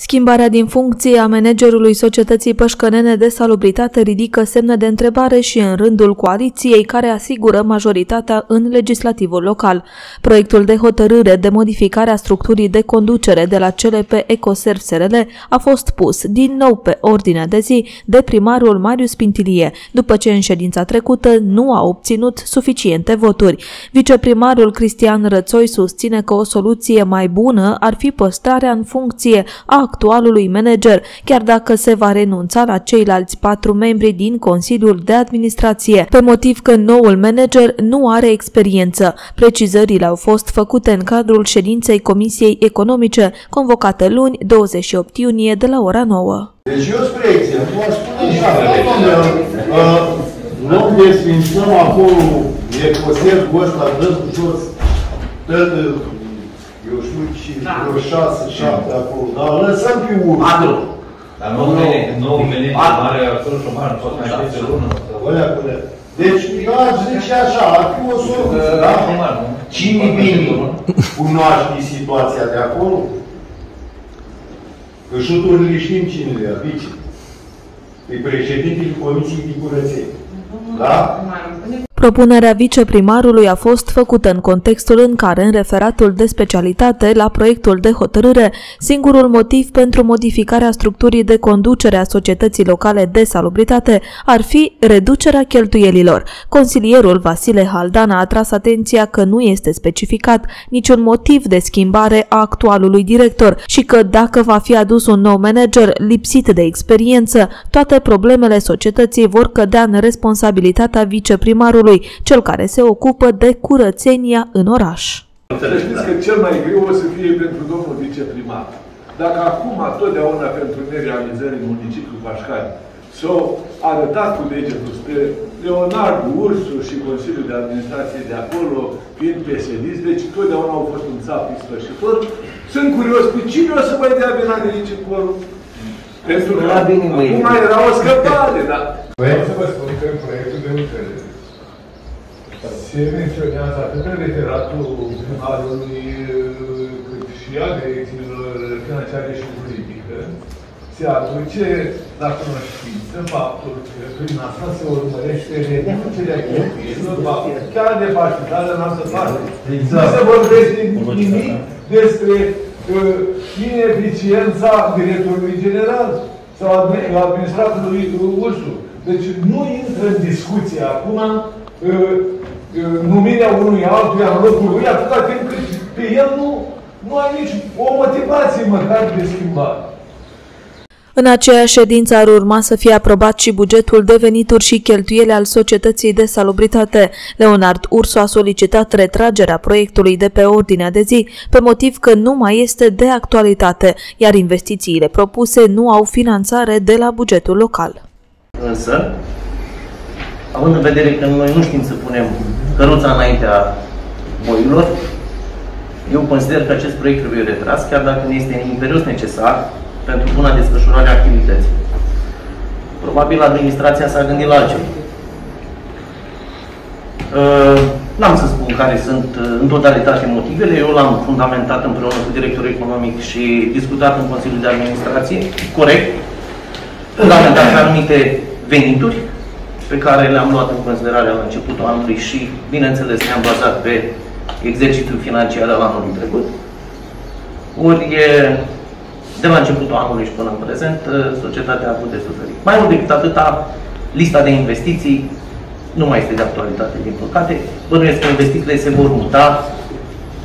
Schimbarea din funcție a managerului Societății Pășcănene de Salubritate ridică semne de întrebare și în rândul coaliției care asigură majoritatea în legislativul local. Proiectul de hotărâre de modificare a structurii de conducere de la CLP Ecoserv SRL a fost pus din nou pe ordinea de zi de primarul Marius Pintilie, după ce în ședința trecută nu a obținut suficiente voturi. Viceprimarul Cristian Rățoi susține că o soluție mai bună ar fi păstrarea în funcție a actualului manager, chiar dacă se va renunța la ceilalți patru membri din Consiliul de Administrație, pe motiv că noul manager nu are experiență. Precizările au fost făcute în cadrul ședinței Comisiei Economice, convocată luni, 28 iunie, de la ora 9. Deci eu, spre exemplu, aș spune așa, domnule, uh, nu desfințăm acolo ecoservul ăsta, dăm jos, dă, eu știu, și Da. vreo șase, șapte acolo, dar lăsăm pe urmă. Patru. Dar nu veni, nu veni mare acolo și mare, nu poate mai știți pe lună. Olea, olea. Deci, eu aș zice așa, ar fi o soluție, da? Cine vine cunoaște situația de acolo? Că șuturile știm cine le apice. E președintele Comisiei de Curățenie. Da? Propunerea viceprimarului a fost făcută în contextul în care, în referatul de specialitate la proiectul de hotărâre, singurul motiv pentru modificarea structurii de conducere a societății locale de salubritate ar fi reducerea cheltuielilor. Consilierul Vasile Haldan a atras atenția că nu este specificat niciun motiv de schimbare a actualului director și că dacă va fi adus un nou manager lipsit de experiență, toate problemele societății vor cădea în responsabilitatea viceprimarului, cel care se ocupă de curățenia în oraș. Să știți că cel mai greu o să fie pentru domnul viceprimar. Dacă acum, totdeauna pentru nerealizări în municipiul Pașcani, s-au arătat cu degetul spre Leonard Ursu și Consiliul de Administrație de acolo, fiind psd deci totdeauna au fost un țap ispășitor, sunt curios pe cine o să mai dea vina de aici încolo. Pentru că La bine, măi. acum era o scăpare, dar Vreau să vă spun că în proiectul de hotărâre se menționează atât în referatul primarului cât și a direcțiilor financiare și juridică, se aduce la cunoștință faptul că prin asta se urmărește reducerea cheltuielilor, ba, chiar de partidare în altă parte. Nu se vorbește nimic despre uh, ineficiența directorului general sau admi- administratorului Ursu. Deci nu intră în discuție acum uh, uh, numirea unui altuia în locul lui, atâta timp cât pe el nu, nu ai nici o motivație măcar de schimbare. În aceeași ședință ar urma să fie aprobat și bugetul de venituri și cheltuieli al Societății de Salubritate. Leonard Ursu a solicitat retragerea proiectului de pe ordinea de zi, pe motiv că nu mai este de actualitate, iar investițiile propuse nu au finanțare de la bugetul local. Însă, având în vedere că noi nu știm să punem căruța înaintea boilor, eu consider că acest proiect trebuie retras, chiar dacă nu este imperios necesar pentru buna desfășurare a activității. Probabil administrația s-a gândit la altceva. Uh, N-am să spun care sunt uh, în totalitate motivele, eu l-am fundamentat împreună cu directorul economic și discutat în Consiliul de Administrație, corect, fundamentat pe anumite venituri pe care le-am luat în considerare la începutul anului și, bineînțeles, ne-am bazat pe exercițiul financiar al anului trecut. Ori, e, de la începutul anului și până în prezent, uh, societatea a avut de suferit. Mai mult decât atâta, lista de investiții nu mai este de actualitate, din păcate. Bănuiesc că investițiile se vor muta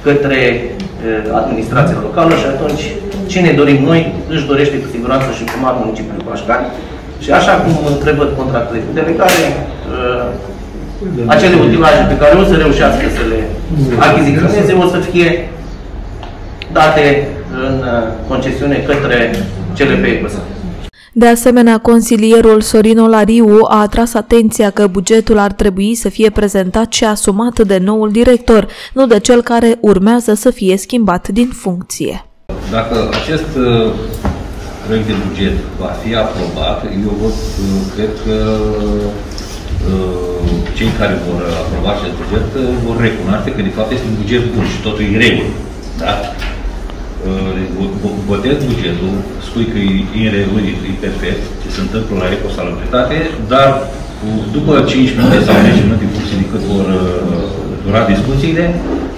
către uh, administrația locală și atunci ce ne dorim noi își dorește cu siguranță și primarul municipiului Pașcani. Și așa cum prevăd contractele de delegare, uh, acele utilaje pe care o să reușească să le achiziționeze o să fie date în uh, concesiune către cele pe ecosat. De asemenea, consilierul Sorin Olariu a atras atenția că bugetul ar trebui să fie prezentat și asumat de noul director, nu de cel care urmează să fie schimbat din funcție. Dacă acest uh, proiect de buget va fi aprobat, eu văd, uh, cred că uh, cei care vor aproba acest buget uh, vor recunoaște că de fapt este un buget bun și totul e în regulă. Da? uh, votez bugetul, spui că e în regulă, e perfect, ce se întâmplă la ecosalubritate, dar după 5 minute sau 10 minute, în funcție de cât vor uh, dura discuțiile,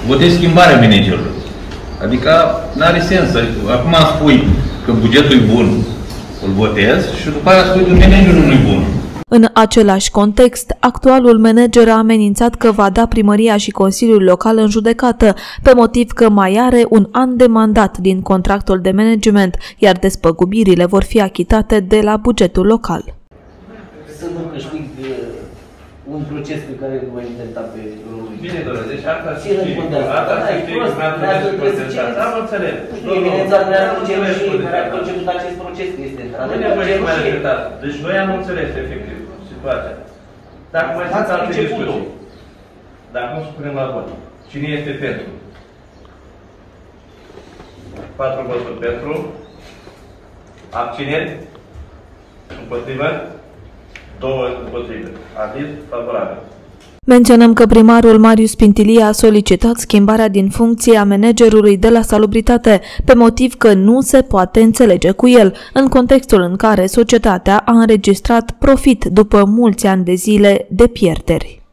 votez schimbarea managerului. Adică nu are sens. Acum spui că bugetul e bun, îl votez și după aia spui că managerul nu e bun. În același context, actualul manager a amenințat că va da primăria și Consiliul Local în judecată, pe motiv că mai are un an de mandat din contractul de management, iar despăgubirile vor fi achitate de la bugetul local. Să nu câștig uh, un proces pe care îl voi intenta pe lui. Bine, doamne, deci asta Ce răspund de asta? Asta Da, e știi, prost. asta Dar trebuie trebuie să să procesați. cereți. Am înțeles. Nu știu, evidența dumneavoastră și care a conceput acest proces este Nu într-adevăr ne voi mai cerușie. repeta. Deci noi am înțeles efectiv situația. Dacă mai sunt Ați alte priceput-o. discuții. Dacă nu spunem la vot. Cine este pentru? Patru voturi pentru. Abțineri? Împotrivă? Două împotrivă. Aviz favorabil. Menționăm că primarul Marius Pintilie a solicitat schimbarea din funcție a managerului de la salubritate, pe motiv că nu se poate înțelege cu el, în contextul în care societatea a înregistrat profit după mulți ani de zile de pierderi.